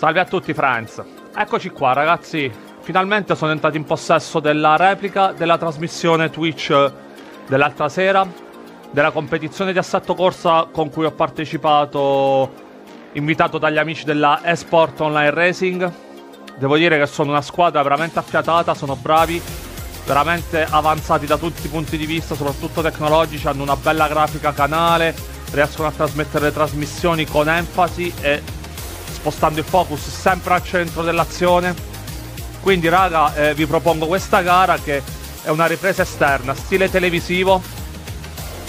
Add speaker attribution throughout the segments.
Speaker 1: Salve a tutti friends, eccoci qua ragazzi, finalmente sono entrato in possesso della replica della trasmissione Twitch dell'altra sera, della competizione di assetto corsa con cui ho partecipato invitato dagli amici della Esport Online Racing. Devo dire che sono una squadra veramente affiatata, sono bravi, veramente avanzati da tutti i punti di vista, soprattutto tecnologici, hanno una bella grafica canale, riescono a trasmettere le trasmissioni con enfasi e spostando il focus sempre al centro dell'azione. Quindi raga, eh, vi propongo questa gara che è una ripresa esterna, stile televisivo,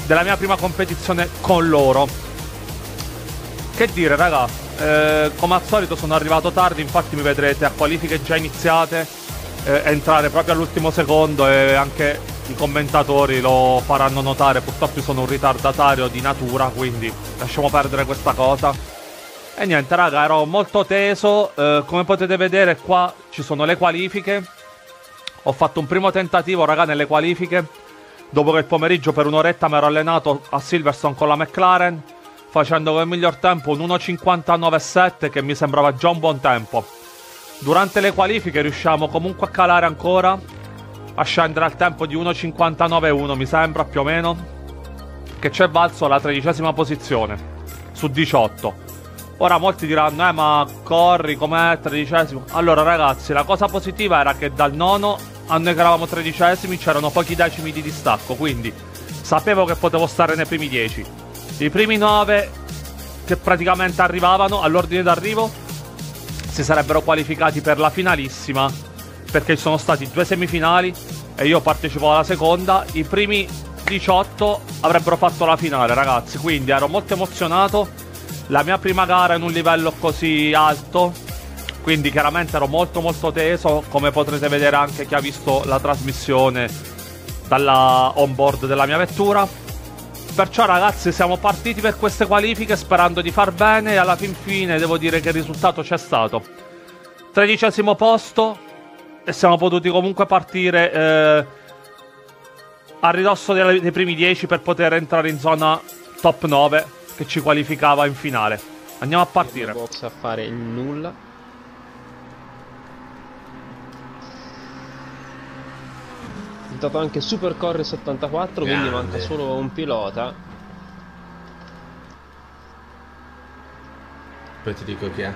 Speaker 1: della mia prima competizione con loro. Che dire raga, eh, come al solito sono arrivato tardi, infatti mi vedrete a qualifiche già iniziate, eh, entrare proprio all'ultimo secondo e anche i commentatori lo faranno notare, purtroppo sono un ritardatario di natura, quindi lasciamo perdere questa cosa. E niente, raga, ero molto teso. Eh, come potete vedere, qua ci sono le qualifiche. Ho fatto un primo tentativo, raga, nelle qualifiche. Dopo che il pomeriggio per un'oretta mi ero allenato a Silverstone con la McLaren. Facendo come miglior tempo un 1.59.7 che mi sembrava già un buon tempo. Durante le qualifiche riusciamo comunque a calare ancora. A scendere al tempo di 1.59.1 mi sembra più o meno. Che ci è valso la tredicesima posizione. Su 18. Ora molti diranno, eh ma corri com'è tredicesimo. Allora ragazzi, la cosa positiva era che dal nono a noi che eravamo tredicesimi c'erano pochi decimi di distacco, quindi sapevo che potevo stare nei primi dieci. I primi nove che praticamente arrivavano all'ordine d'arrivo si sarebbero qualificati per la finalissima perché ci sono stati due semifinali e io partecipo alla seconda. I primi 18 avrebbero fatto la finale, ragazzi, quindi ero molto emozionato la mia prima gara in un livello così alto, quindi chiaramente ero molto molto teso, come potrete vedere anche chi ha visto la trasmissione dalla onboard della mia vettura. Perciò ragazzi siamo partiti per queste qualifiche sperando di far bene e alla fin fine devo dire che il risultato c'è stato. Tredicesimo posto e siamo potuti comunque partire eh, a ridosso dei, dei primi 10 per poter entrare in zona top 9 che ci qualificava in finale. Andiamo a partire.
Speaker 2: Box a fare il nulla. È stato anche Super Core 74, Grande. quindi manca solo un pilota.
Speaker 3: Poi ti dico chi è.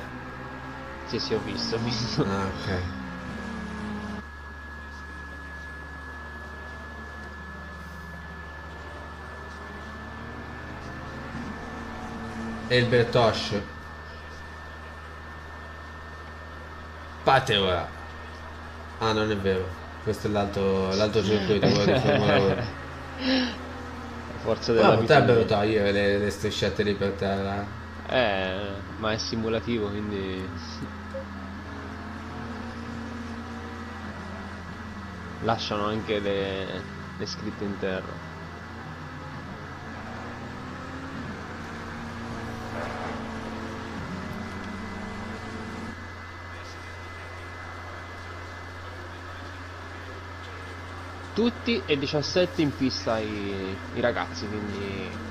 Speaker 2: Sì, sì, ho visto, ho visto.
Speaker 3: Ah, ok. E il Bertosh. Parte ora. Ah, non è vero. Questo è l'altro, l'altro circuito, quello di Formula 1.
Speaker 2: Forza della no,
Speaker 3: potrebbero togliere le, le strisciette lì per terra.
Speaker 2: Eh, ma è simulativo, quindi... Lasciano anche le, le scritte in terra. Tutti e 17 in pista i, i ragazzi, quindi...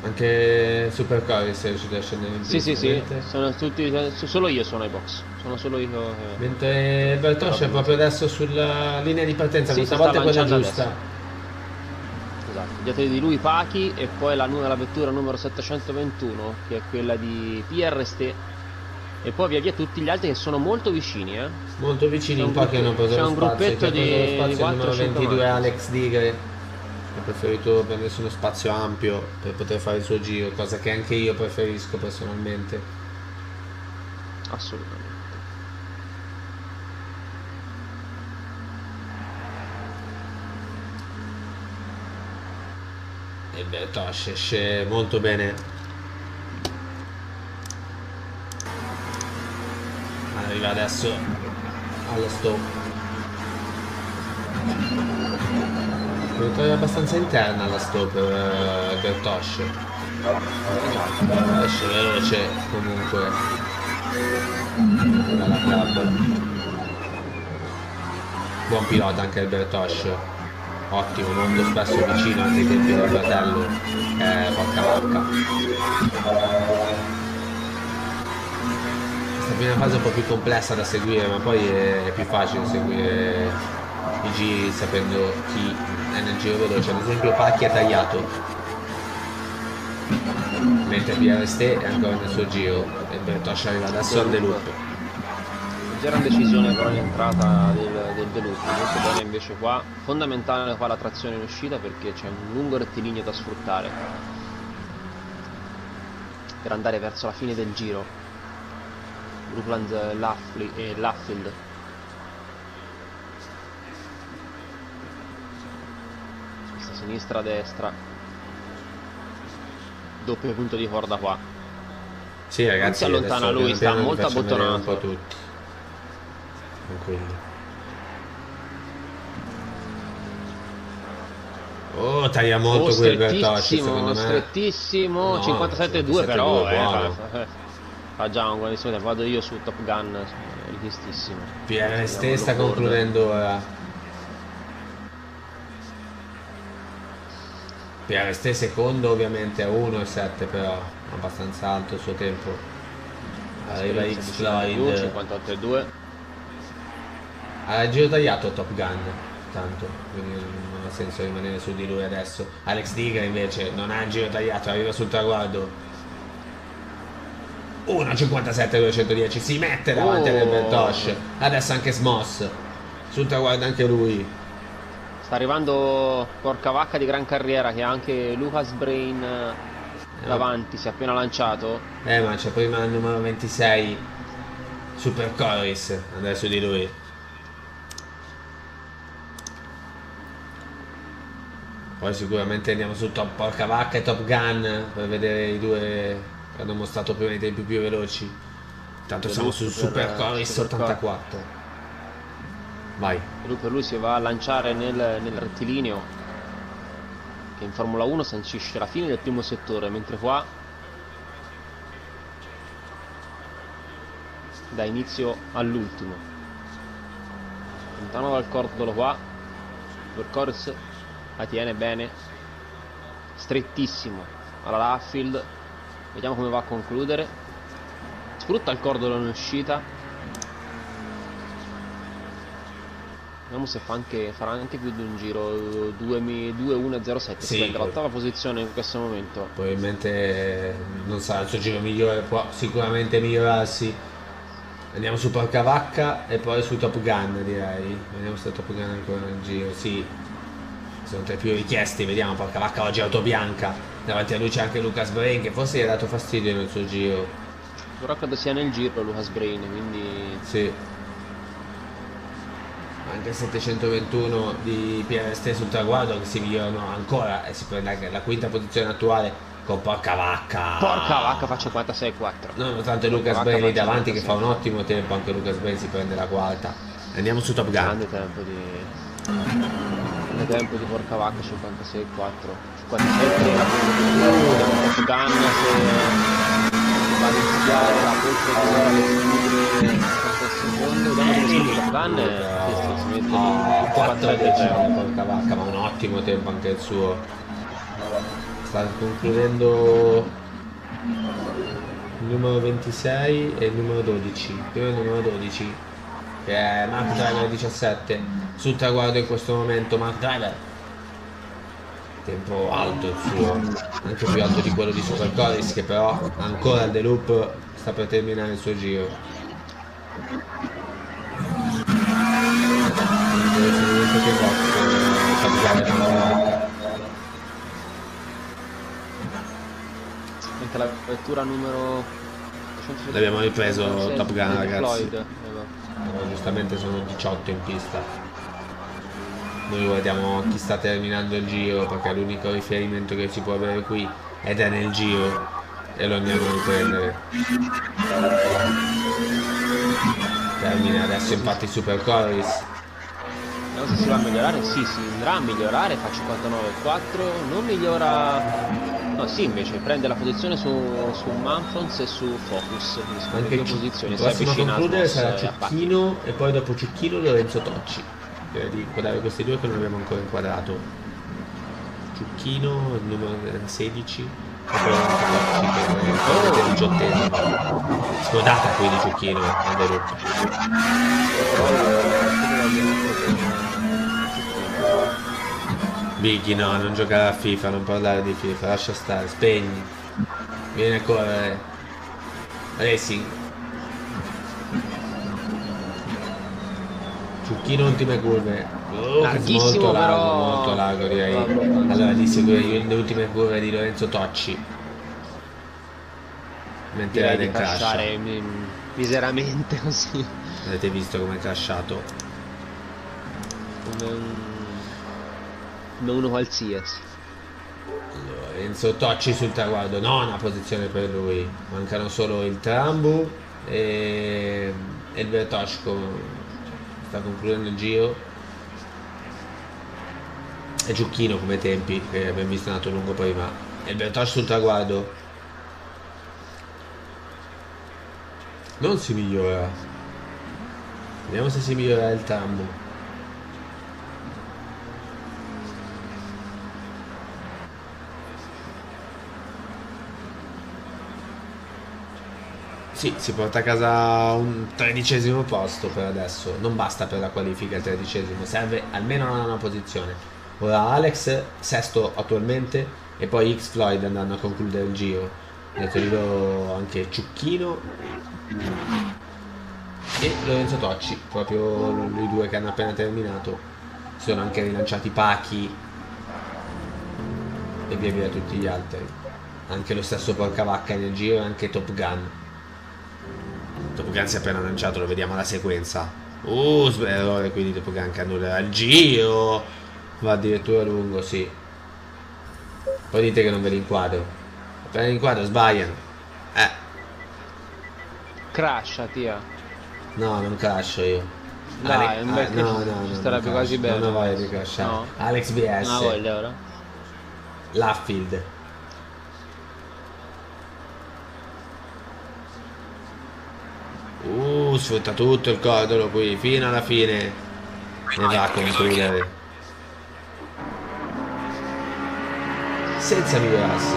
Speaker 3: Anche Super Core sei riuscito a scendere in
Speaker 2: pista? Sì, sì, sì, sono tutti, solo io sono ai box, sono solo io...
Speaker 3: Eh. Mentre Bertosci è proprio adesso sulla linea di partenza, sì, questa volta è quella giusta. Adesso.
Speaker 2: Esatto, dietro di lui Pachi e poi la, la vettura numero 721 che è quella di PRST e poi via via tutti gli altri che sono molto vicini, eh.
Speaker 3: Molto vicini, un, po' che hanno preso
Speaker 2: C'è un gruppetto di,
Speaker 3: spazio, di 4, numero 22 Alex Digre ha preferito prendersi uno spazio ampio per poter fare il suo giro, cosa che anche io preferisco personalmente.
Speaker 2: Assolutamente.
Speaker 3: E Bertosz esce molto bene arriva adesso allo stop. È abbastanza interna la stop per uh, Bertosh esce veloce comunque. Dalla club. Buon pilota anche il Bertosh ottimo molto spesso vicino anche ai tempi del fratello. Eh, porca vacca prima fase è un po' più complessa da seguire, ma poi è più facile seguire i giri sapendo chi è nel giro veloce. Ad esempio Pacchi ha tagliato, mentre BRST è ancora nel suo giro e Bertosh arriva adesso al deloop.
Speaker 2: Leggera decisione però in entrata del, del deloop, molto bene invece qua, fondamentale qua la trazione in uscita perché c'è un lungo rettilineo da sfruttare per andare verso la fine del giro. Brookland e Laffield sinistra destra. Doppio punto di corda qua.
Speaker 3: Sì ragazzi non
Speaker 2: si allontana lui sta molto abbottonato. un po'
Speaker 3: tutti. Tranquilli Oh, taglia molto
Speaker 2: oh,
Speaker 3: quel Bertocci,
Speaker 2: secondo me. Strettissimo, no, 57-2 però, eh, fa, fa già un grandissimo tempo. Vado io su Top Gun, richiestissimo.
Speaker 3: PRST sta concludendo ora. PRST secondo ovviamente a 1,7 però abbastanza alto il suo tempo arriva X Floyd
Speaker 2: 58,2
Speaker 3: ha giro tagliato Top Gun tanto quindi non ha senso rimanere su di lui adesso Alex Digra invece non ha giro tagliato arriva sul traguardo 1,57 210 si mette davanti oh. al Bertosh adesso anche Smoss sul traguardo anche lui
Speaker 2: Sta arrivando Porca Vacca di gran carriera che ha anche Lucas Brain eh, davanti, si è appena lanciato.
Speaker 3: Eh ma c'è prima il numero 26 Super Coris adesso di lui. Poi sicuramente andiamo su Top Porca Vacca e Top Gun per vedere i due che hanno mostrato prima i tempi più veloci. Intanto siamo su Super Coris 84. Vai.
Speaker 2: Lui per lui si va a lanciare nel, nel rettilineo che in Formula 1 sancisce la fine del primo settore, mentre qua da inizio all'ultimo. Lontano dal cordolo qua, Vercors la tiene bene, strettissimo alla Laffield, vediamo come va a concludere. Sfrutta il cordolo in uscita, Vediamo se fa anche, farà anche più di un giro. 2-1-0-7 sì, si prende l'ottava posizione in questo momento.
Speaker 3: Probabilmente non sarà il suo giro migliore può sicuramente migliorarsi. Andiamo su Porca Vacca e poi su Top Gun direi. Vediamo se Top Gun ancora nel giro. Sì. Sono tra i più richiesti. Vediamo Porca Vacca oggi auto bianca davanti a lui c'è anche Lucas Brain che forse gli ha dato fastidio nel suo giro.
Speaker 2: Però credo sia nel giro Lucas Brain quindi
Speaker 3: sì. Anche 721 di PRST sul traguardo che si migliorano ancora e si prende anche la quinta posizione attuale con porca vacca.
Speaker 2: Porca vacca fa 56-4
Speaker 3: nonostante Lucas Bailey davanti che fa un ottimo tempo anche Lucas Bailey si prende la quarta. Andiamo su Top Gun.
Speaker 2: Grande tempo di grande tempo di porca vacca 56-4 56 3 Top Gun se va a rischiare la colpa di ora secondo vediamo come si Top Gun
Speaker 3: a 4 decimi porca vacca ma un ottimo tempo anche il suo sta concludendo il numero 26 e il numero 12 prima il numero 12 che è Mark Driver 17 sul traguardo in questo momento Mark Driver tempo alto il suo anche più alto di quello di Super Coris che però ancora al The Loop sta per terminare il suo giro. Che box capitale
Speaker 2: anche la vettura numero
Speaker 3: l'abbiamo ripreso Top Gun ragazzi. Floyd, no, giustamente sono 18 in pista noi guardiamo chi sta terminando il giro perché l'unico riferimento che si può avere qui ed è nel giro e lo andiamo a riprendere termina adesso infatti Super Coris
Speaker 2: Vediamo se si va a migliorare. Sì, si andrà a migliorare. Fa 59,4. Non migliora. No, sì, invece prende la posizione su, su Manfrons e su Focus.
Speaker 3: Anche due posizioni. Si avvicina a concludere sarà Cecchino e poi dopo Cecchino Lorenzo Tocci. Direi di inquadrare questi due che non abbiamo ancora inquadrato. Cecchino, il numero 16. per il diciottesimo. Scodata qui di Ciucchino, Anderup. Vicky no, non giocare a FIFA, non parlare di FIFA, lascia stare, spegni. Vieni a correre. Racing. Ciucchino ultime curve. Oh,
Speaker 2: Larghissimo,
Speaker 3: molto largo,
Speaker 2: però.
Speaker 3: molto largo direi. Allora di sicuro le ultime curve di Lorenzo Tocci. Mentre
Speaker 2: Direi di crashare mi- miseramente così.
Speaker 3: Avete visto come è crashato?
Speaker 2: Come un... come uno qualsiasi.
Speaker 3: Lorenzo Tocci sul traguardo, nona posizione per lui. Mancano solo il Trambu e, e il Bertosco. Sta concludendo il giro. E Giucchino come tempi, che abbiamo visto è andato lungo prima. E il Bertosco sul traguardo. Non si migliora. Vediamo se si migliora il Trambu. Sì, si porta a casa un tredicesimo posto per adesso. Non basta per la qualifica il tredicesimo, serve almeno una posizione. Ora Alex, sesto attualmente, e poi X Floyd andranno a concludere il giro. Dietro di loro anche Ciucchino e Lorenzo Tocci, proprio lui due che hanno appena terminato. Sono anche rilanciati Pachi e via via tutti gli altri. Anche lo stesso Porcavacca nel giro e anche Top Gun. Gun si è appena lanciato, lo vediamo alla sequenza. Uh, errore quindi Top Gun che annullerà il giro. Va addirittura lungo, sì. Poi dite che non ve li inquadro. Appena li inquadro sbagliano. Eh,
Speaker 2: Crasha, tia.
Speaker 3: no, non crasho io.
Speaker 2: Dai, un bel
Speaker 3: ah,
Speaker 2: che
Speaker 3: no, no,
Speaker 2: ci
Speaker 3: no,
Speaker 2: starebbe
Speaker 3: non
Speaker 2: quasi bene.
Speaker 3: Non ho voglia di crashare.
Speaker 2: No.
Speaker 3: Alex BS.
Speaker 2: Ah, voglia ora.
Speaker 3: Laffield. Uh, sfrutta tutto il cordolo qui fino alla fine. E va a concludere. Senza migliorarsi.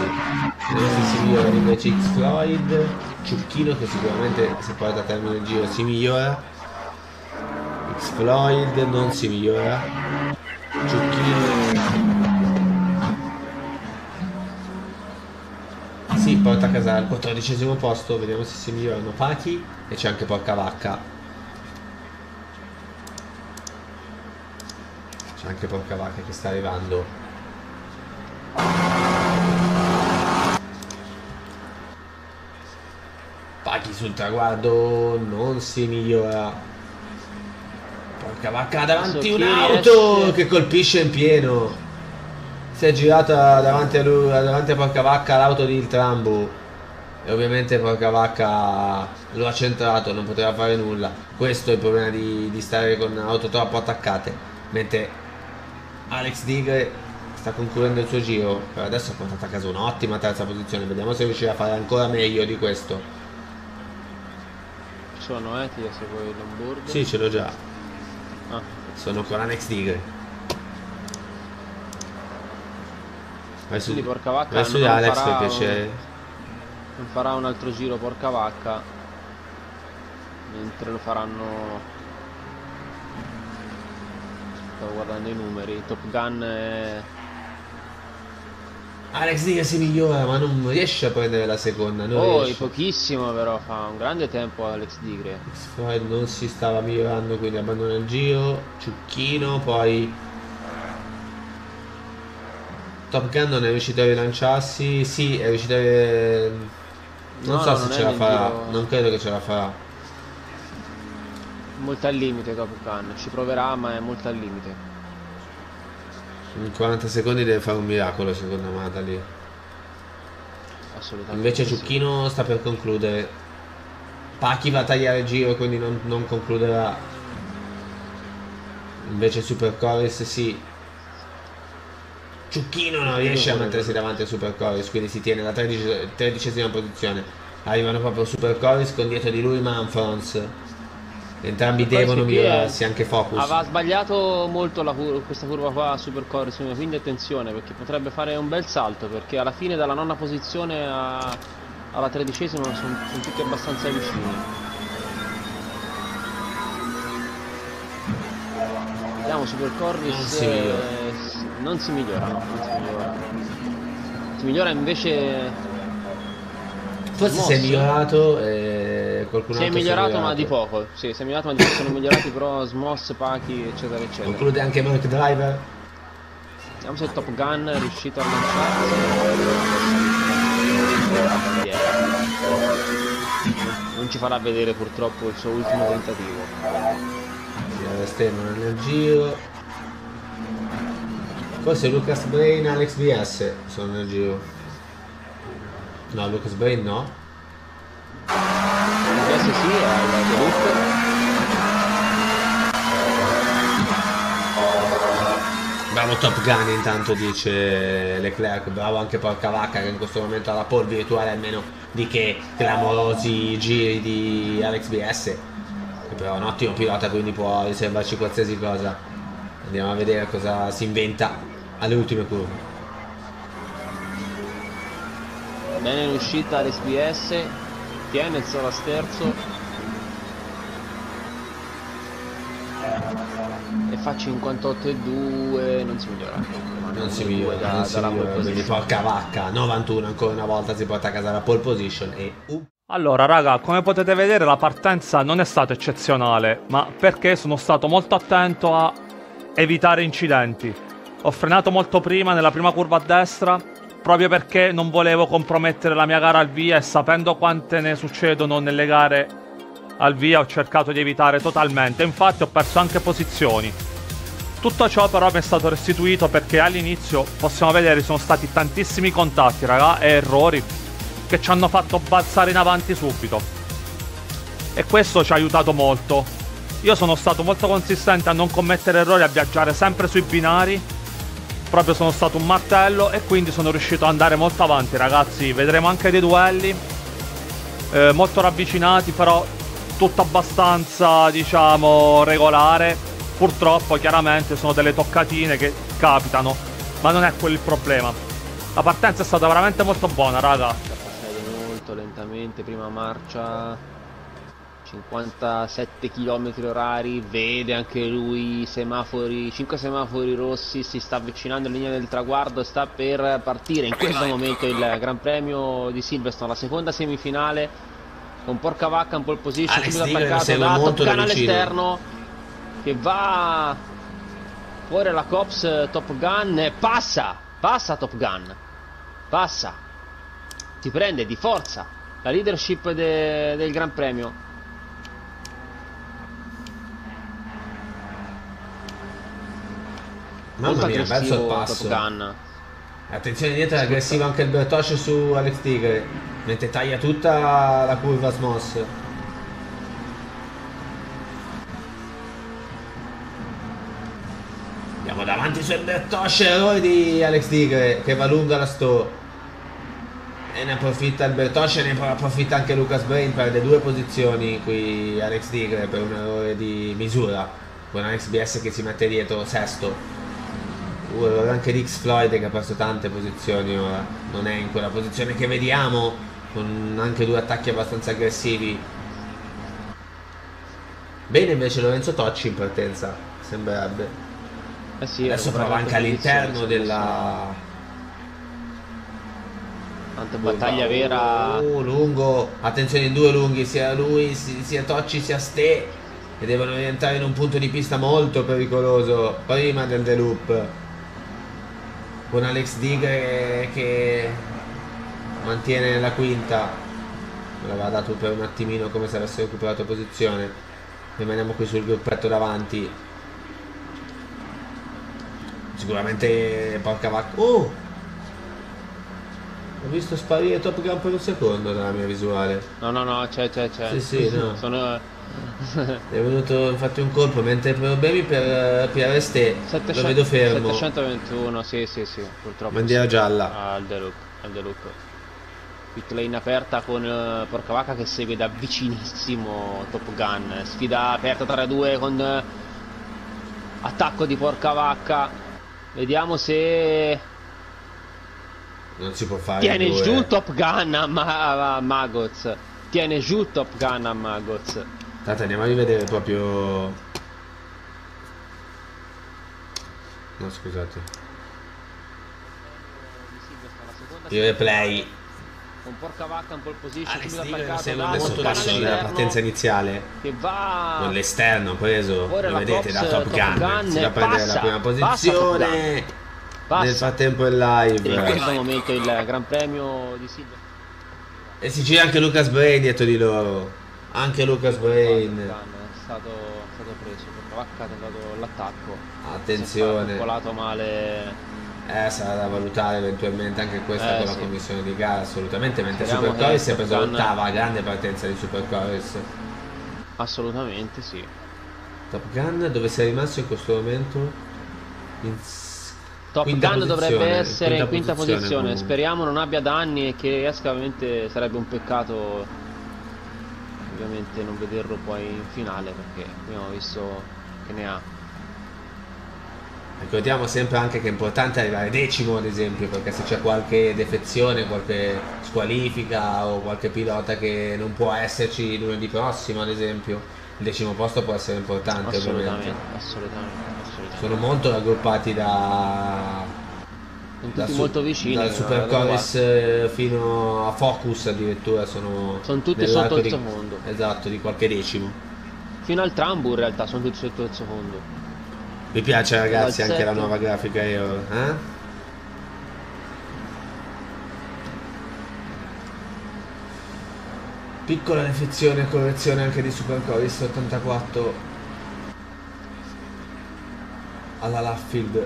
Speaker 3: Se si migliora invece X Floyd. Ciucchino che sicuramente se porta a termine il giro si migliora. X Floyd non si migliora. Ciucchino porta a casa al quattordicesimo posto, vediamo se si migliorano Pachi e c'è anche Porca Vacca. C'è anche Porca Vacca che sta arrivando. Pachi sul traguardo non si migliora. Porca Vacca davanti un'auto che colpisce in pieno. Si è girata davanti a lui, davanti a Porca Vacca l'auto di Il Trambu. E ovviamente Porca Vacca lo ha centrato, non poteva fare nulla. Questo è il problema di, di stare con auto troppo attaccate. Mentre Alex Digre sta concludendo il suo giro. Per adesso ha portato a casa un'ottima terza posizione. Vediamo se riuscirà a fare ancora meglio di questo.
Speaker 2: Sono, eh, tia, se vuoi l'Hamburgo.
Speaker 3: Sì, ce l'ho già.
Speaker 2: Ah,
Speaker 3: Sono con Alex Digre. Vai su,
Speaker 2: porca vacca
Speaker 3: vai su di
Speaker 2: non
Speaker 3: Alex
Speaker 2: farà
Speaker 3: per piacere.
Speaker 2: non farà un altro giro porca vacca. Mentre lo faranno... Stavo guardando i numeri. Top Gun è...
Speaker 3: Alex Digre si migliora, ma non riesce a prendere la seconda. Non
Speaker 2: Poi
Speaker 3: riesce.
Speaker 2: pochissimo però, fa un grande tempo Alex Digre.
Speaker 3: Non si stava migliorando, quindi abbandona il giro. Ciucchino, poi Top Gun non è riuscito a rilanciarsi. Sì, è riuscito a. Non
Speaker 2: No,
Speaker 3: so
Speaker 2: no,
Speaker 3: se
Speaker 2: non
Speaker 3: ce la farà.
Speaker 2: giro-
Speaker 3: Non credo che ce la farà.
Speaker 2: Molto al limite Top Gun, ci proverà ma è molto al limite.
Speaker 3: In 40 secondi deve fare un miracolo, secondo me, da lì.
Speaker 2: Assolutamente.
Speaker 3: Invece
Speaker 2: sì.
Speaker 3: Ciucchino sta per concludere. Pachi va a tagliare il giro, quindi non, non concluderà. Invece Super Chorus sì. Ciucchino non riesce a mettersi davanti a Super Chorus, quindi si tiene la tredici- tredicesima posizione. Arrivano proprio Super Chorus con dietro di lui Manfrons. Entrambi devono migliorarsi, anche Focus.
Speaker 2: Aveva sbagliato molto cur questa curva qua a Super Core, quindi attenzione perché potrebbe fare un bel salto perché alla fine dalla nona posizione a, alla tredicesima sono, sono tutti abbastanza vicini. Vediamo Super Corris non si migliora, eh, non si migliora, no, non si migliora. Si migliora invece
Speaker 3: Forse si è migliorato e qualcuno
Speaker 2: si è migliorato ma di poco. Sì, si è migliorato ma di poco. Sono migliorati però Smoss, Pachi, eccetera, eccetera.
Speaker 3: Conclude anche Mark Driver.
Speaker 2: Vediamo se Top Gun è riuscito a lanciarsi. Non ci farà vedere purtroppo il suo ultimo tentativo.
Speaker 3: Esterno nel giro. Forse Lucas Brain Alex BS sono nel giro. No, Lucas Brain no.
Speaker 2: Adesso sì, è il Deluxe.
Speaker 3: Bravo Top Gun intanto dice Leclerc, bravo anche Porca Vacca che in questo momento ha la pole virtuale almeno di che clamorosi giri di Alex BS. Che però è un ottimo pilota quindi può riservarci qualsiasi cosa. Andiamo a vedere cosa si inventa alle ultime curve.
Speaker 2: bene in uscita l'SBS tiene il solo sterzo e fa 58 e 2 non si migliora
Speaker 3: non si migliora, da, non si migliora quindi porca vacca 91 ancora una volta si porta a casa la pole position e uh.
Speaker 1: allora raga come potete vedere la partenza non è stata eccezionale ma perché sono stato molto attento a evitare incidenti ho frenato molto prima nella prima curva a destra proprio perché non volevo compromettere la mia gara al via e sapendo quante ne succedono nelle gare al via ho cercato di evitare totalmente, infatti ho perso anche posizioni. Tutto ciò però mi è stato restituito perché all'inizio, possiamo vedere, sono stati tantissimi contatti, raga, e errori che ci hanno fatto balzare in avanti subito. E questo ci ha aiutato molto. Io sono stato molto consistente a non commettere errori, a viaggiare sempre sui binari. Proprio sono stato un martello e quindi sono riuscito ad andare molto avanti ragazzi. Vedremo anche dei duelli eh, molto ravvicinati però tutto abbastanza diciamo regolare. Purtroppo chiaramente sono delle toccatine che capitano ma non è quello il problema. La partenza è stata veramente molto buona raga.
Speaker 2: Molto lentamente prima marcia 57 km orari, vede anche lui semafori, 5 semafori rossi, si sta avvicinando alla linea del traguardo, sta per partire in questo momento il Gran Premio di Silverstone, la seconda semifinale con Porca Vacca in pole position,
Speaker 3: subito attaccato da
Speaker 2: Top Gun all'esterno che va fuori alla Cops Top Gun e passa, passa Top Gun, passa, si prende di forza la leadership de del Gran Premio
Speaker 3: Mamma mia, bel sorpasso. Attenzione dietro, è aggressivo anche il Bertosce su Alex Tigre. Mentre taglia tutta la curva Smoss. Andiamo davanti su Bertosce, errore di Alex Tigre che va lunga la store. E ne approfitta il Bertosce, ne approfitta anche Lucas Brain, perde due posizioni qui Alex Tigre per un errore di misura. Con Alex BS che si mette dietro sesto. Anche Dix Floyd che ha perso tante posizioni ora, non è in quella posizione che vediamo, con anche due attacchi abbastanza aggressivi. Bene invece Lorenzo Tocci in partenza, sembrerebbe.
Speaker 2: Eh sì,
Speaker 3: Adesso prova anche all'interno della...
Speaker 2: Tanta battaglia vera.
Speaker 3: Uh, lungo, attenzione due lunghi, sia lui, sia Tocci, sia Ste. E devono rientrare in un punto di pista molto pericoloso prima del The Loop con Alex Digre che mantiene la quinta. L'aveva dato per un attimino come se avesse recuperato posizione. Rimaniamo qui sul gruppetto davanti. Sicuramente porca vacca. Oh! Ho visto sparire Top Gun per un secondo dalla mia visuale.
Speaker 2: No no no c'è c'è c'è.
Speaker 3: Sì sì no.
Speaker 2: sono
Speaker 3: è venuto infatti un colpo mentre problemi per PRST 700, lo vedo fermo
Speaker 2: 721 sì sì sì purtroppo
Speaker 3: bandiera
Speaker 2: sì.
Speaker 3: gialla
Speaker 2: al Deluc al Deluc pit lane aperta con uh, Porcavacca che segue da vicinissimo Top Gun. Sfida aperta 3-2 con uh, attacco di Porcavacca. Vediamo se
Speaker 3: non si può fare
Speaker 2: tiene
Speaker 3: due.
Speaker 2: giù Top Gun a, Ma a Magoz. Tiene giù Top Gun a Magoz.
Speaker 3: Tanto andiamo a rivedere proprio No, scusate. Il replay.
Speaker 2: Con porca vacca in pole position,
Speaker 3: Alex
Speaker 2: attaccato
Speaker 3: se non passo nella
Speaker 2: all'esterno,
Speaker 3: partenza iniziale
Speaker 2: che va
Speaker 3: con l'esterno preso
Speaker 2: Ora
Speaker 3: lo
Speaker 2: la
Speaker 3: vedete da Top
Speaker 2: Top
Speaker 3: Gun,
Speaker 2: Gun,
Speaker 3: si va a prendere la prima posizione
Speaker 2: Passa.
Speaker 3: nel frattempo è live
Speaker 2: in questo momento il Gran Premio di Silverstone.
Speaker 3: e si gira anche Lucas Brain dietro di loro anche Lucas Brain
Speaker 2: È stato, è stato preso, vacca ha tentato l'attacco.
Speaker 3: attenzione
Speaker 2: colato male.
Speaker 3: eh, sarà da valutare eventualmente anche questa
Speaker 2: Eh,
Speaker 3: con la
Speaker 2: sì.
Speaker 3: commissione di gara assolutamente mentre
Speaker 2: Speriamo
Speaker 3: Super si è preso l'ottava grande partenza di Super Chorus
Speaker 2: Assolutamente sì.
Speaker 3: Top Gun dove sei rimasto in questo momento? In
Speaker 2: Top
Speaker 3: quinta
Speaker 2: Gun dovrebbe
Speaker 3: posizione,
Speaker 2: essere in quinta posizione,
Speaker 3: comunque.
Speaker 2: speriamo non abbia danni e che esca ovviamente sarebbe un peccato ovviamente non vederlo poi in finale perché abbiamo visto che ne ha.
Speaker 3: Ricordiamo sempre anche che è importante arrivare decimo ad esempio perché se c'è qualche defezione, qualche squalifica o qualche pilota che non può esserci lunedì prossimo ad esempio, il decimo posto può essere importante
Speaker 2: Assolutamente,
Speaker 3: ovviamente.
Speaker 2: assolutamente, assolutamente.
Speaker 3: Sono molto raggruppati da,
Speaker 2: Sono tutti
Speaker 3: su-
Speaker 2: molto vicini.
Speaker 3: dal
Speaker 2: eh,
Speaker 3: Super
Speaker 2: da
Speaker 3: Chorus eh, fino a Focus addirittura sono,
Speaker 2: Sono tutti sotto il
Speaker 3: di-
Speaker 2: secondo.
Speaker 3: Esatto, di qualche decimo.
Speaker 2: Fino al Trambu in realtà sono tutti sotto il secondo.
Speaker 3: Vi piace ragazzi anche la nuova grafica Euro? Eh? Piccola defezione e correzione anche di Super Chorus 84 alla Laffield.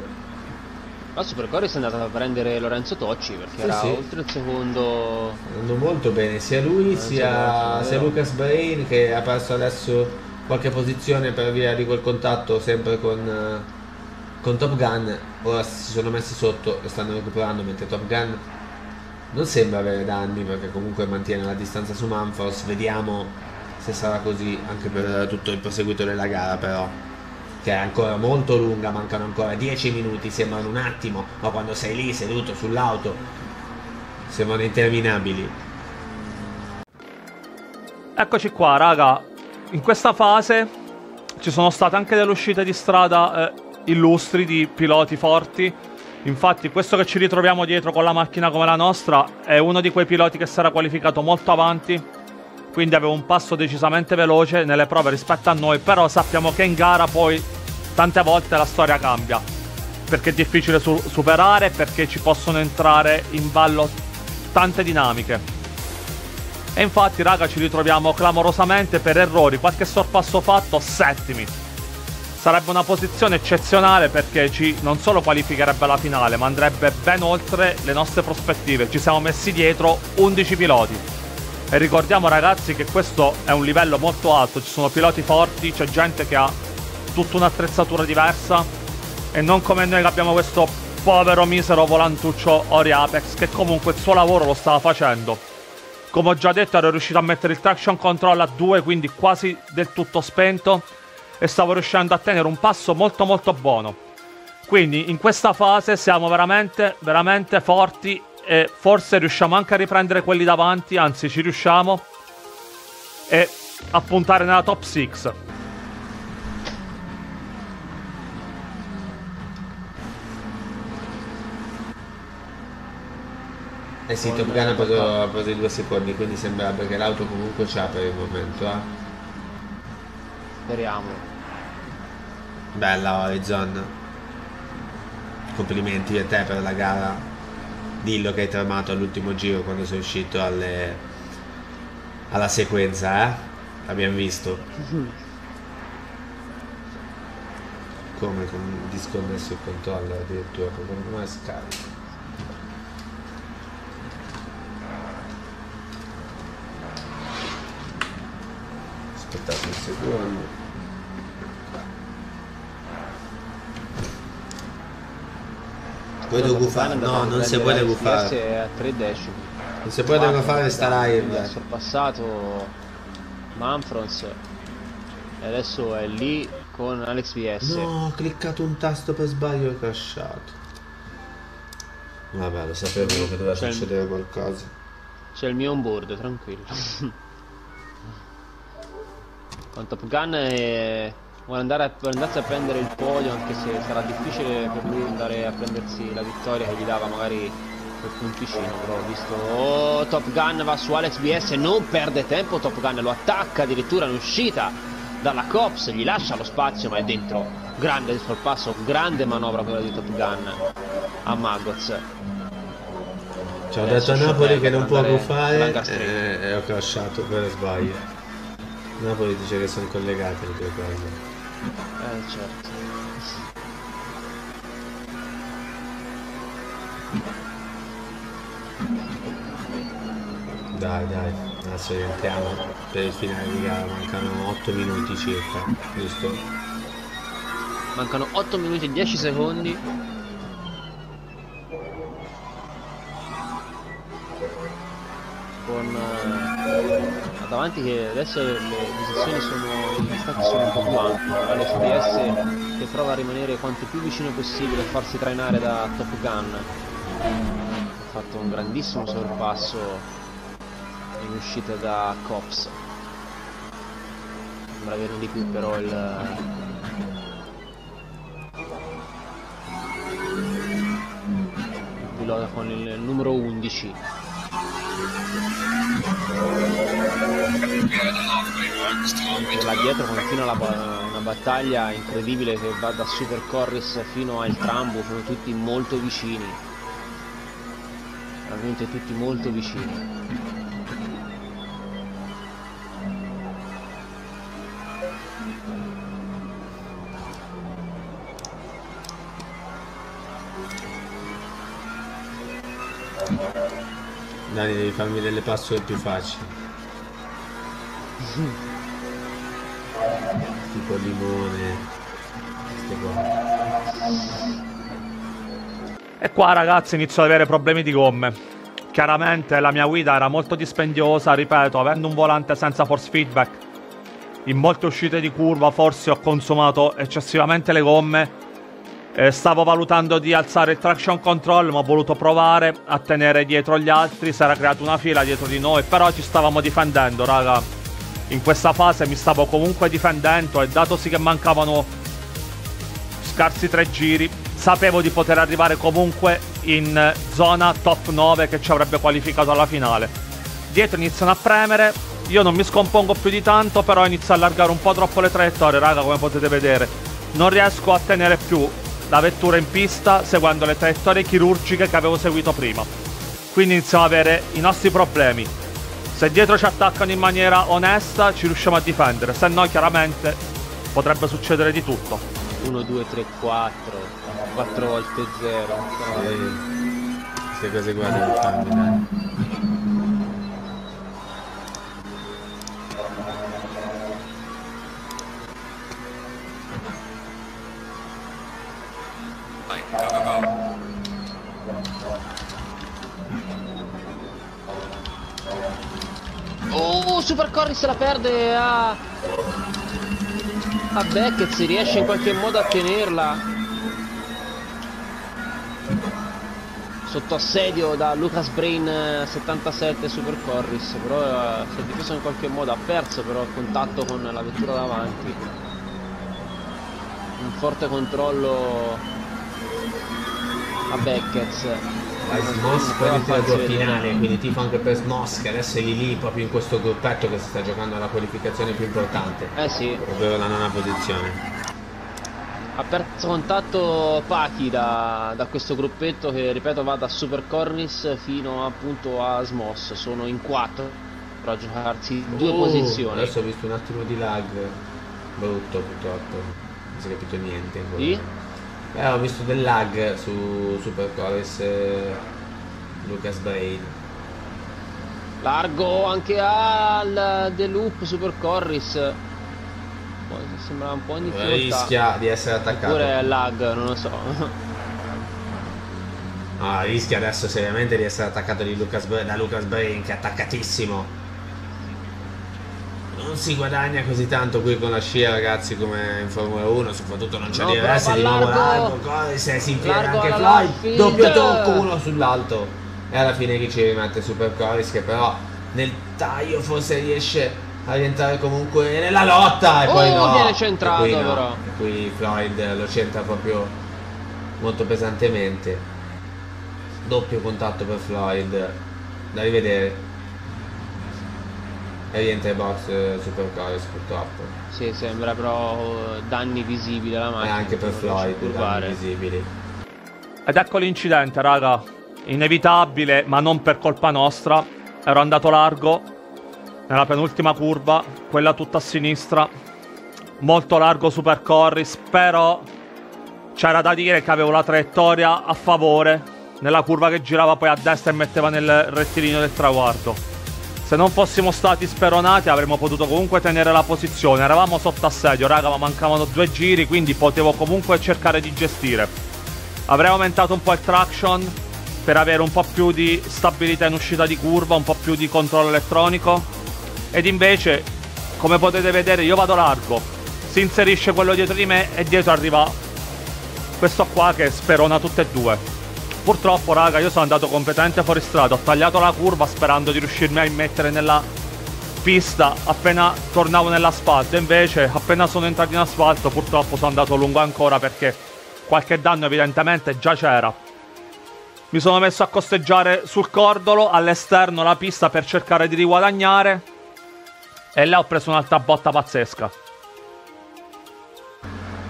Speaker 2: Ma Super Chorus è andato a prendere Lorenzo Tocci perché
Speaker 3: Sì,
Speaker 2: era
Speaker 3: sì.
Speaker 2: oltre il secondo.
Speaker 3: Andando molto bene sia lui
Speaker 2: Eh,
Speaker 3: sia, sia. Lucas Brain che ha perso adesso qualche posizione per via di quel contatto sempre con, eh, con Top Gun. Ora si sono messi sotto e stanno recuperando mentre Top Gun non sembra avere danni perché comunque mantiene la distanza su Manfors. Vediamo se sarà così anche per tutto il proseguito della gara però. Che è ancora molto lunga, mancano ancora 10 minuti, sembrano un attimo, ma quando sei lì seduto sull'auto sembrano interminabili.
Speaker 1: Eccoci qua, raga. In questa fase ci sono state anche delle uscite di strada eh, illustri di piloti forti. Infatti, questo che ci ritroviamo dietro con la macchina come la nostra è uno di quei piloti che era qualificato molto avanti. Quindi aveva un passo decisamente veloce nelle prove rispetto a noi. Però sappiamo che in gara poi tante volte la storia cambia. Perché è difficile su- superare, perché ci possono entrare in ballo tante dinamiche. E infatti, raga, ci ritroviamo clamorosamente per errori, qualche sorpasso fatto, settimi. Sarebbe una posizione eccezionale perché ci non solo qualificherebbe la finale, ma andrebbe ben oltre le nostre prospettive. Ci siamo messi dietro 11 piloti. E ricordiamo ragazzi che questo è un livello molto alto, ci sono piloti forti, c'è gente che ha tutta un'attrezzatura diversa e non come noi che abbiamo questo povero misero volantuccio Ori Apex che comunque il suo lavoro lo stava facendo. Come ho già detto ero riuscito a mettere il traction control a 2 quindi quasi del tutto spento e stavo riuscendo a tenere un passo molto molto buono. Quindi in questa fase siamo veramente veramente forti e forse riusciamo anche a riprendere quelli davanti, anzi ci riusciamo e a puntare nella top 6.
Speaker 3: Eh sì, Top Gun ha preso, ha preso i due secondi, quindi sembrerebbe che l'auto comunque c'ha per il momento, eh.
Speaker 2: Speriamo.
Speaker 3: Bella Horizon. Complimenti a te per la gara. Dillo che hai tramato all'ultimo giro quando sei uscito alle... alla sequenza, eh? L'abbiamo visto. Come con disconnesso il controller addirittura, proprio come scarico. Aspettate un secondo. Puoi
Speaker 2: è
Speaker 3: No, non si può.
Speaker 2: FPS a 3 decimi.
Speaker 3: Non si può devo fare sta live.
Speaker 2: Ha sorpassato Manfrons e adesso è lì con Alex VS.
Speaker 3: No, ho cliccato un tasto per sbaglio e ho crashato. Vabbè, lo sapevo che doveva
Speaker 2: C'è il-
Speaker 3: succedere qualcosa.
Speaker 2: C'è il mio onboard, tranquillo. Con Top Gun e... vuole andare a, vuole andarsi a prendere il podio anche se sarà difficile per lui andare a prendersi la vittoria che gli dava magari quel punticino però ho visto oh, Top Gun va su Alex BS non perde tempo Top Gun lo attacca addirittura in uscita dalla Cops gli lascia lo spazio ma è dentro grande sorpasso grande manovra quella di Top Gun a Magoz
Speaker 3: Ci ho detto a Napoli che non può
Speaker 2: andare
Speaker 3: buffare
Speaker 2: sull'hangar street.
Speaker 3: e, e ho crashato per sbaglio. Napoli dice che sono collegate le due cose.
Speaker 2: Eh certo
Speaker 3: Dai, dai, adesso rientriamo per il finale di gara, mancano 8 minuti circa, giusto?
Speaker 2: Mancano 8 minuti e 10 secondi. Con eh, davanti che adesso le posizioni sono i distacchi sono un po' più ampi. Alex PS che prova a rimanere quanto più vicino possibile e farsi trainare da Top Gun. Ha fatto un grandissimo sorpasso in uscita da Cops. Sembra avere di più però il pilota con il numero 11 e là dietro continua la una battaglia incredibile che va da Super Corris fino al Trambo sono tutti molto vicini. Veramente tutti molto vicini
Speaker 3: Dani, devi farmi delle password più facili. tipo limone. Queste qua.
Speaker 1: E qua ragazzi inizio ad avere problemi di gomme. Chiaramente la mia guida era molto dispendiosa, ripeto, avendo un volante senza force feedback. In molte uscite di curva forse ho consumato eccessivamente le gomme. Eh, stavo valutando di alzare il traction control, ma ho voluto provare a tenere dietro gli altri. Si era creata una fila dietro di noi, però ci stavamo difendendo, raga. In questa fase mi stavo comunque difendendo e datosi che mancavano scarsi tre giri, sapevo di poter arrivare comunque in zona top 9 che ci avrebbe qualificato alla finale. Dietro iniziano a premere, io non mi scompongo più di tanto, però inizio a allargare un po' troppo le traiettorie, raga, come potete vedere. Non riesco a tenere più la vettura in pista seguendo le traiettorie chirurgiche che avevo seguito prima. Quindi iniziamo ad avere i nostri problemi. Se dietro ci attaccano in maniera onesta, ci riusciamo a difendere, se no chiaramente potrebbe succedere di tutto.
Speaker 2: 1 2 3 4 4 volte 0
Speaker 3: Eh, Queste cose qua devo farmi,
Speaker 2: Super Corris la perde a... a Beckett, si riesce in qualche modo a tenerla. Sotto assedio da Lucas Brain eh, 77 Super Corris, però eh, si è difeso in qualche modo, ha perso però il contatto con la vettura davanti. Un forte controllo a Beckett.
Speaker 3: Smos poi la tua finale, quindi tifo anche per Smos che adesso è lì lì proprio in questo gruppetto che si sta giocando la qualificazione più importante,
Speaker 2: Eh sì,
Speaker 3: ovvero la nona posizione.
Speaker 2: Ha perso contatto Pachi da, da questo gruppetto che ripeto va da Super Cornis fino appunto a Smos. Sono in quattro per giocarsi due
Speaker 3: Oh,
Speaker 2: posizioni.
Speaker 3: Adesso ho visto un attimo di lag brutto purtroppo, non si è capito niente. ancora.
Speaker 2: Di?
Speaker 3: Eh, ho visto del lag su Super Chorus eh, Lucas Brain.
Speaker 2: Largo anche al The Loop Super Corris. Poi sembra un po' in difficoltà.
Speaker 3: Rischia di essere attaccato.
Speaker 2: Oppure è lag, non lo so.
Speaker 3: No, rischia adesso seriamente di essere attaccato Lucas, da Lucas Brain che è attaccatissimo. Non si guadagna così tanto qui con la scia ragazzi come in Formula 1, soprattutto non c'è
Speaker 2: No,
Speaker 3: di
Speaker 2: però
Speaker 3: resti
Speaker 2: va
Speaker 3: di nuovo
Speaker 2: largo.
Speaker 3: se si
Speaker 2: Largo
Speaker 3: anche Floyd, doppio tocco uno sull'alto e alla fine chi ci rimette Super Coris che però nel taglio forse riesce a rientrare comunque nella lotta e poi
Speaker 2: Oh,
Speaker 3: no.
Speaker 2: viene centrato,
Speaker 3: E qui no.
Speaker 2: però.
Speaker 3: E qui Floyd lo centra proprio molto pesantemente. Doppio contatto per Floyd. Da rivedere. E rientra in box eh, Super Coris purtroppo.
Speaker 2: Sì, sembra però danni visibili alla
Speaker 3: E
Speaker 2: macchina.
Speaker 3: anche per Floyd, danni visibili.
Speaker 1: Ed ecco l'incidente, raga. Inevitabile, ma non per colpa nostra. Ero andato largo nella penultima curva, quella tutta a sinistra. Molto largo Super Corris, però c'era da dire che avevo la traiettoria a favore nella curva che girava poi a destra e metteva nel rettilineo del traguardo. Se non fossimo stati speronati avremmo potuto comunque tenere la posizione. Eravamo sotto assedio, raga, ma mancavano due giri, quindi potevo comunque cercare di gestire. Avrei aumentato un po' il traction per avere un po' più di stabilità in uscita di curva, un po' più di controllo elettronico. Ed invece, come potete vedere, io vado largo. Si inserisce quello dietro di me e dietro arriva questo qua che sperona tutte e due. Purtroppo, raga, io sono andato completamente fuori strada. Ho tagliato la curva sperando di riuscirmi a immettere nella pista appena tornavo nell'asfalto. Invece, appena sono entrato in asfalto, purtroppo sono andato lungo ancora perché qualche danno evidentemente già c'era. Mi sono messo a costeggiare sul cordolo all'esterno la pista per cercare di riguadagnare. E là ho preso un'altra botta pazzesca.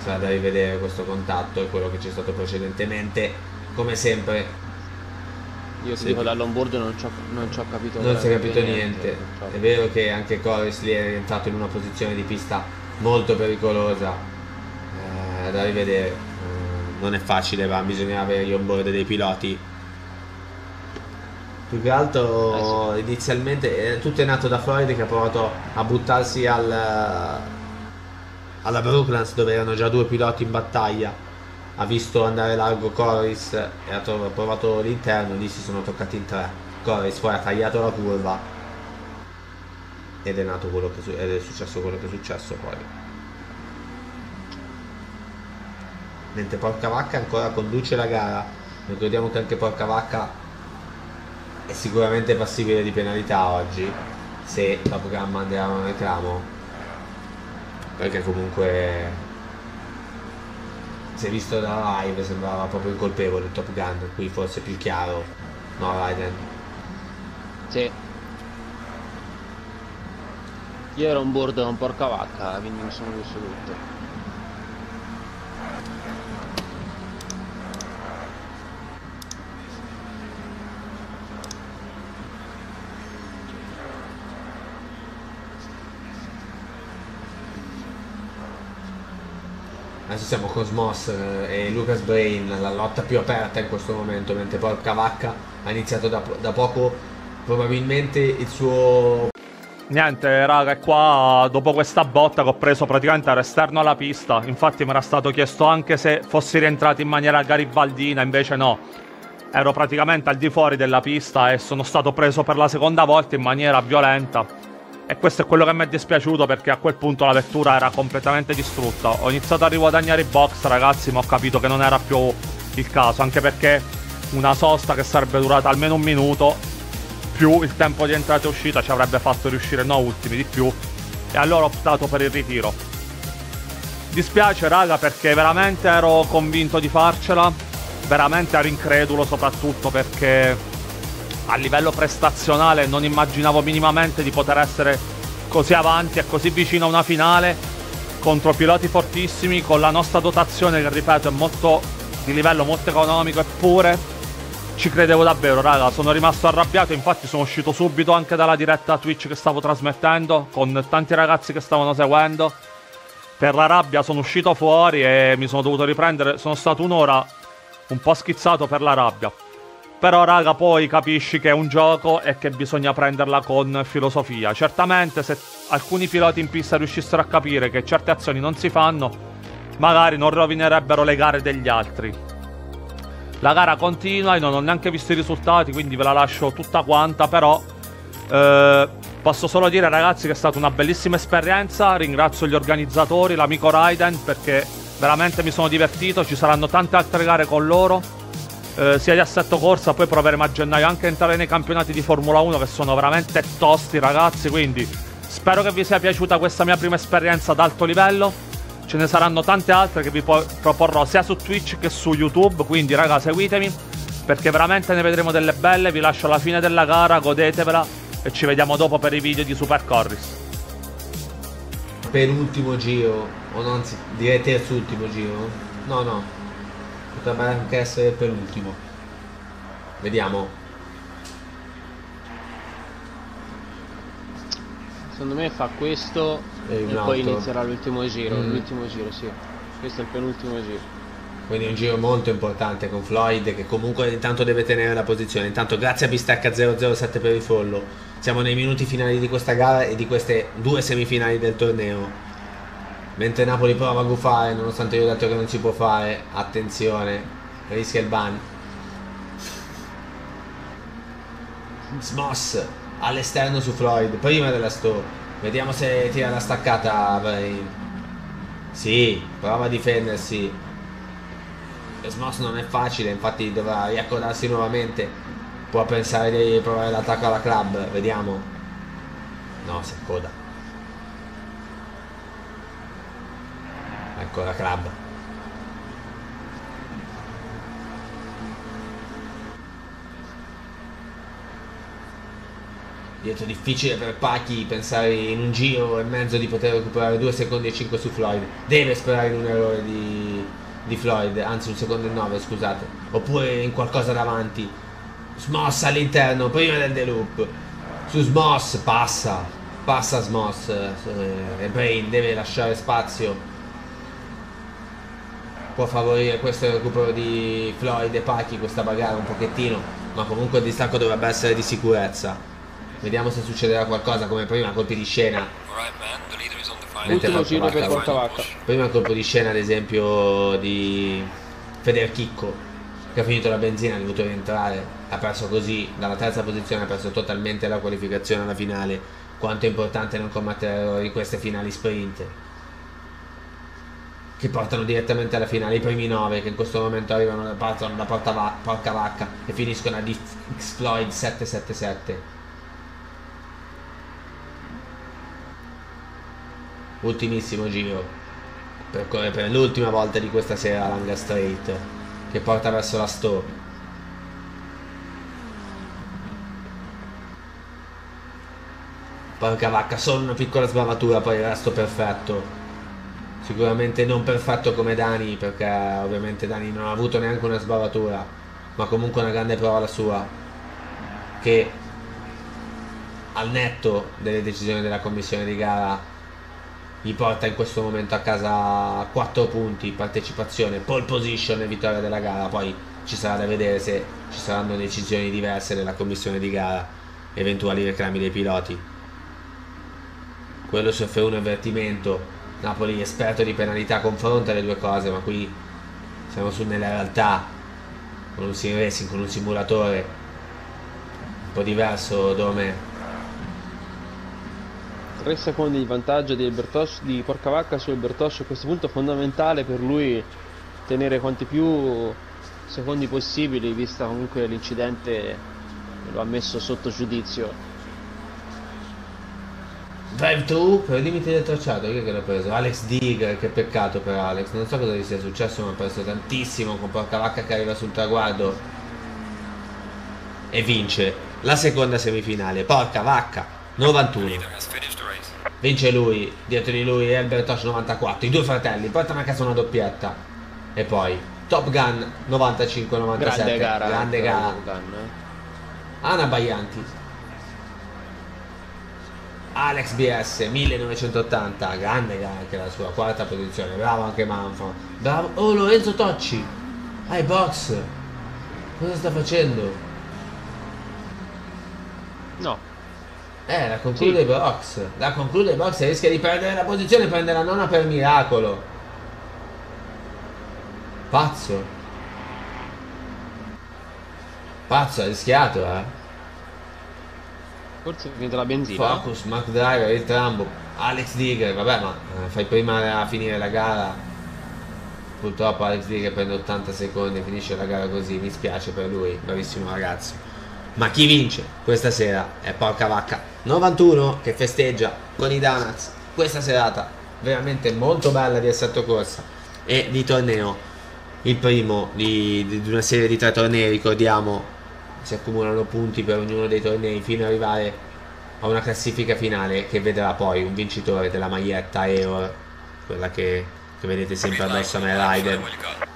Speaker 3: Sarà da rivedere questo contatto e quello che c'è stato precedentemente. Come sempre,
Speaker 2: Io
Speaker 3: Sì.
Speaker 2: dico dall'onboard non ci ho, non ci ho capito
Speaker 3: non si è capito niente.
Speaker 2: purtroppo.
Speaker 3: È vero che anche Corris lì è entrato in una posizione di pista molto pericolosa. Eh, da rivedere. Eh, non è facile, ma bisogna avere gli onboard dei piloti. Più che altro inizialmente eh, tutto è nato da Floyd che ha provato a buttarsi al, alla Brooklands dove erano già due piloti in battaglia. Ha visto andare largo Corris e ha provato l'interno, lì si sono toccati in tre. Corris poi ha tagliato la curva ed è nato quello che ed è successo quello che è successo poi. Mentre Porca Vacca ancora conduce la gara. Ricordiamo che anche Porca Vacca è sicuramente passibile di penalità oggi se Top Gun manderà un reclamo. Perché comunque se visto da live sembrava proprio incolpevole Top Gun, qui forse più chiaro. No, Raiden.
Speaker 2: Sì. Io ero on board con porca vacca, quindi mi sono visto
Speaker 3: Adesso siamo con Smos eh, e Lucas Brain, la lotta più aperta in questo momento, mentre Porca Vacca ha iniziato da, da poco probabilmente il suo
Speaker 1: Niente, raga, qua dopo questa botta che ho preso praticamente ero esterno alla pista. Infatti mi era stato chiesto anche se fossi rientrato in maniera garibaldina, invece no. Ero praticamente al di fuori della pista e sono stato preso per la seconda volta in maniera violenta. E questo è quello che mi è dispiaciuto perché a quel punto la vettura era completamente distrutta. Ho iniziato a riguadagnare i box, ragazzi, ma ho capito che non era più il caso, anche perché una sosta che sarebbe durata almeno un minuto più il tempo di entrata e uscita ci avrebbe fatto riuscire no ultimi di più. E allora ho optato per il ritiro. Dispiace raga perché veramente ero convinto di farcela. Veramente ero incredulo soprattutto perché a livello prestazionale non immaginavo minimamente di poter essere così avanti e così vicino a una finale contro piloti fortissimi con la nostra dotazione che ripeto è molto di livello molto economico eppure ci credevo davvero, raga. Sono rimasto arrabbiato. Infatti, sono uscito subito anche dalla diretta Twitch che stavo trasmettendo. Con tanti ragazzi che stavano seguendo. Per la rabbia sono uscito fuori e mi sono dovuto riprendere. Sono stato un'ora un po' schizzato per la rabbia. Però, raga, poi capisci che è un gioco e che bisogna prenderla con filosofia. Certamente, se alcuni piloti in pista riuscissero a capire che certe azioni non si fanno, magari non rovinerebbero le gare degli altri. La gara continua, io non ho neanche visto i risultati, quindi ve la lascio tutta quanta, però eh, posso solo dire ragazzi che è stata una bellissima esperienza, ringrazio gli organizzatori, l'amico Raiden perché veramente mi sono divertito, ci saranno tante altre gare con loro, eh, sia di assetto corsa, poi proveremo a gennaio anche a entrare nei campionati di Formula 1 che sono veramente tosti ragazzi, quindi spero che vi sia piaciuta questa mia prima esperienza ad alto livello. Ce ne saranno tante altre che vi proporrò sia su Twitch che su YouTube, quindi raga seguitemi perché veramente ne vedremo delle belle, vi lascio alla fine della gara, godetevela e ci vediamo dopo per i video di Super Corris.
Speaker 3: Penultimo giro, o non direi terzultimo giro? No, no, potrebbe anche essere il penultimo. Vediamo.
Speaker 2: Secondo me fa questo e, e poi inizierà l'ultimo giro. Mm. L'ultimo giro, sì. Questo è il penultimo giro.
Speaker 3: Quindi un giro molto importante con Floyd che comunque intanto deve tenere la posizione. Intanto grazie a Bistacca 007 per il follow. Siamo nei minuti finali di questa gara e di queste due semifinali del torneo. Mentre Napoli prova a gufare, nonostante io ho detto che non si può fare, attenzione, rischia il ban. Smoss all'esterno su Floyd, prima della store. Vediamo se tira la staccata Brain. Sì, prova a difendersi. Smoss non è facile, infatti dovrà riaccordarsi nuovamente. Può pensare di provare l'attacco alla club, vediamo. No, si accoda. Ecco la club. Dietro difficile per Pachi pensare in un giro e mezzo di poter recuperare 2 secondi e 5 su Floyd. Deve sperare in un errore di, di Floyd, anzi un secondo e 9 scusate. Oppure in qualcosa davanti. Smoss all'interno, prima del deloop. Su Smoss, passa. Passa Smoss. Eh, e Brain deve lasciare spazio può favorire questo recupero di Floyd e Pachi questa bagarre un pochettino ma comunque il distacco dovrebbe essere di sicurezza. Vediamo se succederà qualcosa come prima colpi di scena.
Speaker 2: Ultimo giro per Portavacca
Speaker 3: prima colpo di scena ad esempio di Feder Chicco che ha finito la benzina ha dovuto rientrare ha perso così dalla terza posizione ha perso totalmente la qualificazione alla finale. Quanto è importante non commettere errori in queste finali sprint che portano direttamente alla finale, i primi 9 che in questo momento arrivano da, partono da porta va, porca vacca e finiscono ad X-Floyd 777. Ultimissimo giro, percorre per l'ultima volta di questa sera l'Anga Straight che porta verso la store. Porca vacca, solo una piccola sbavatura, poi il resto perfetto sicuramente non perfetto come Dani perché ovviamente Dani non ha avuto neanche una sbavatura ma comunque una grande prova la sua che al netto delle decisioni della commissione di gara gli porta in questo momento a casa 4 punti partecipazione pole position e vittoria della gara. Poi ci sarà da vedere se ci saranno decisioni diverse della commissione di gara eventuali reclami dei piloti. Quello su F1 avvertimento Napoli esperto di penalità confronta le due cose, ma qui siamo su nella realtà con un sim con un simulatore un po' diverso dove
Speaker 2: 3 secondi di vantaggio di, Bertos, di Porcavacca su Bertoscio a questo punto fondamentale per lui tenere quanti più secondi possibili vista comunque l'incidente lo ha messo sotto giudizio
Speaker 3: Drive through per il limite del tracciato, chi è che l'ha preso? Alex Digger, che peccato per Alex, non so cosa gli sia successo ma ha perso tantissimo con porca vacca che arriva sul traguardo e vince la seconda semifinale, porca vacca, 91. Vince lui, dietro di lui Albert Tosh 94, i due fratelli portano a casa una doppietta e poi Top Gun 95-97,
Speaker 2: grande gara,
Speaker 3: grande gara. Eh. Anna Baianti Alex BS 1980, grande anche la sua quarta posizione, bravo anche Manfro, bravo, oh Lorenzo Tocci, ai box, cosa sta facendo?
Speaker 2: No.
Speaker 3: Eh, la conclude sì. box, la conclude box e rischia di perdere la posizione, prende la nona per miracolo. Pazzo. Pazzo, ha rischiato, eh.
Speaker 2: Forse è finita la benzina.
Speaker 3: Focus, Mark Driver, il trambo, Alex Digger, vabbè ma eh, fai prima a finire la gara. Purtroppo Alex Digger prende 80 secondi e finisce la gara così, mi spiace per lui, bravissimo ragazzo. Ma chi vince questa sera è porca vacca 91 che festeggia con i Donuts questa serata veramente molto bella di assetto corsa e di torneo. Il primo di, di una serie di tre tornei, ricordiamo, si accumulano punti per ognuno dei tornei fino ad arrivare a una classifica finale che vedrà poi un vincitore della maglietta Eor, quella che, che vedete sempre addosso a me Rider